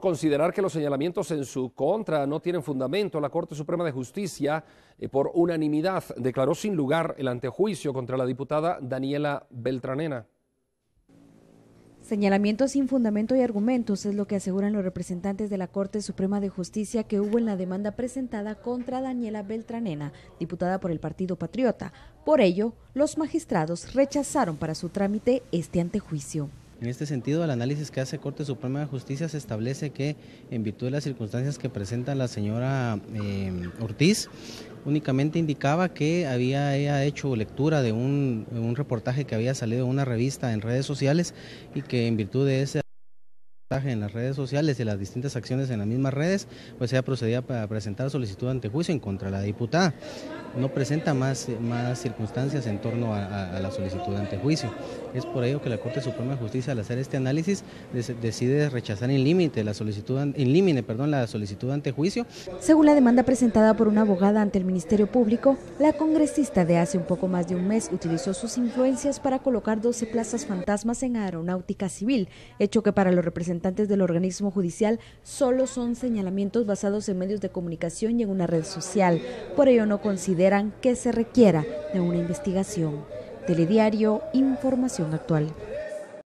Considerar que los señalamientos en su contra no tienen fundamento, la Corte Suprema de Justicia, eh, por unanimidad, declaró sin lugar el antejuicio contra la diputada Daniela Beltranena. Señalamientos sin fundamento y argumentos es lo que aseguran los representantes de la Corte Suprema de Justicia que hubo en la demanda presentada contra Daniela Beltranena, diputada por el Partido Patriota. Por ello, los magistrados rechazaron para su trámite este antejuicio. En este sentido, el análisis que hace Corte Suprema de Justicia se establece que, en virtud de las circunstancias que presenta la señora eh, Ortiz, únicamente indicaba que había hecho lectura de un, un reportaje que había salido en una revista en redes sociales y que en virtud de ese en las redes sociales y las distintas acciones en las mismas redes, pues ella procedía para presentar solicitud ante juicio en contra de la diputada. No presenta más, más circunstancias en torno a, la solicitud ante juicio. Es por ello que la Corte Suprema de Justicia, al hacer este análisis, decide rechazar en límite la solicitud, en perdón, la solicitud ante juicio. Según la demanda presentada por una abogada ante el Ministerio Público, la congresista de hace un poco más de un mes utilizó sus influencias para colocar 12 plazas fantasmas en aeronáutica civil, hecho que para los del organismo judicial solo son señalamientos basados en medios de comunicación y en una red social. Por ello no consideran que se requiera de una investigación. Telediario, información actual.